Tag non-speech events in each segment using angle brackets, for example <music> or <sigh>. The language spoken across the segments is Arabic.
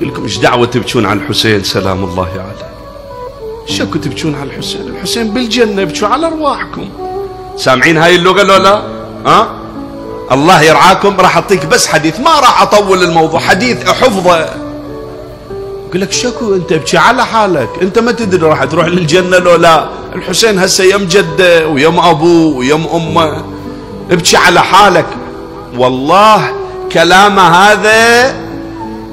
لكم إيش دعوة تبكون على الحسين؟ سلام الله عليه. شكو تبكون على الحسين؟ الحسين بالجنة يبكوا على أرواحكم. سامعين هاي اللغة لو لا؟ ها؟ الله يرعاكم راح أعطيك بس حديث. ما راح أطول الموضوع. حديث أحفظه يقول لك شكو أنت ابكي على حالك. أنت ما تدري راح تروح للجنة لو لا. الحسين هسه يم جدة ويم أبوه ويم أمه. ابكي على حالك. والله كلام هذا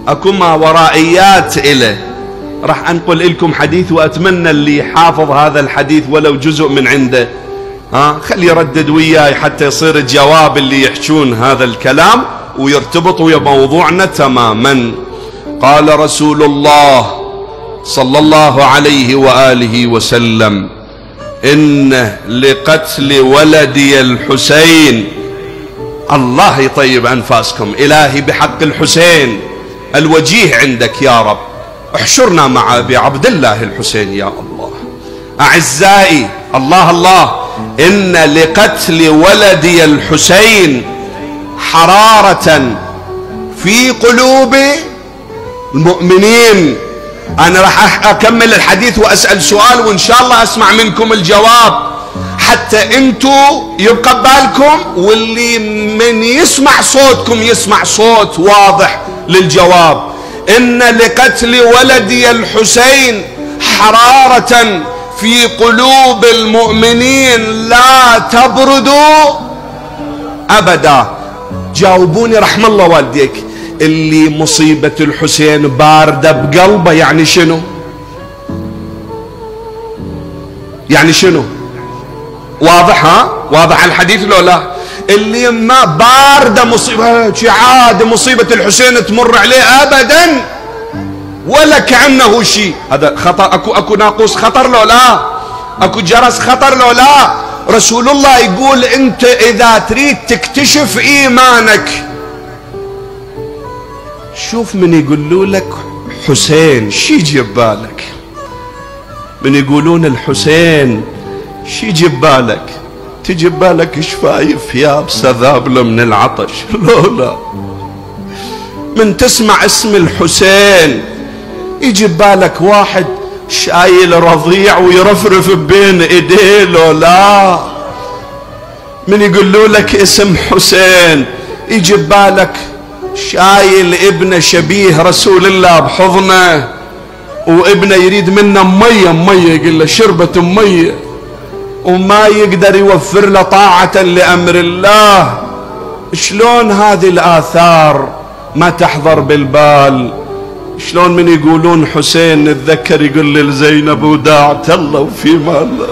اكو ما ورائيات إله راح أنقل لكم حديث وأتمنى اللي حافظ هذا الحديث ولو جزء من عنده. ها؟ خلي يردد وياي حتى يصير الجواب اللي يحجون هذا الكلام ويرتبط ويا موضوعنا تماما. قال رسول الله صلى الله عليه وآله وسلم ان لقتل ولدي الحسين الله يطيب أنفاسكم. إلهي بحق الحسين. الوجيه عندك يا رب. احشرنا مع أبي عبد الله الحسين يا الله. أعزائي الله الله. إن لقتل ولدي الحسين حرارة في قلوب المؤمنين. أنا راح أكمل الحديث وأسأل سؤال وإن شاء الله أسمع منكم الجواب. حتى انتو يبقى بالكم واللي من يسمع صوتكم يسمع صوت واضح للجواب. إن لقتل ولدي الحسين حرارة في قلوب المؤمنين لا تبرد أبدا. جاوبوني رحم الله والديك. اللي مصيبة الحسين باردة بقلبه يعني شنو؟ يعني شنو؟ واضح ها؟ واضح. الحديث لو لا؟ اللي ما باردة مصيبة عادة مصيبة الحسين تمر عليه أبدا ولا كأنه شيء هذا خطر أكو أكو ناقوس خطر لو لا؟ أكو جرس خطر لو لا؟ رسول الله يقول أنت إذا تريد تكتشف إيمانك شوف من يقولوا لك حسين شي يجي بالك؟ من يقولون الحسين شي يجي بالك؟ تجي بالك إيش فايف يا بسذابله من العطش <laughs> لولا من تسمع اسم الحسين يجي بالك واحد شايل رضيع ويرفرف بين ايديه لولا من يقولوا لك اسم حسين يجي بالك شايل ابنه شبيه رسول الله بحضنه وابنه يريد منه مية مية يقول له شربة مية. وما يقدر يوفر له طاعة لأمر الله. شلون هذه الآثار ما تحضر بالبال؟ شلون من يقولون حسين نتذكر يقول لزينب وداعت الله وفي الله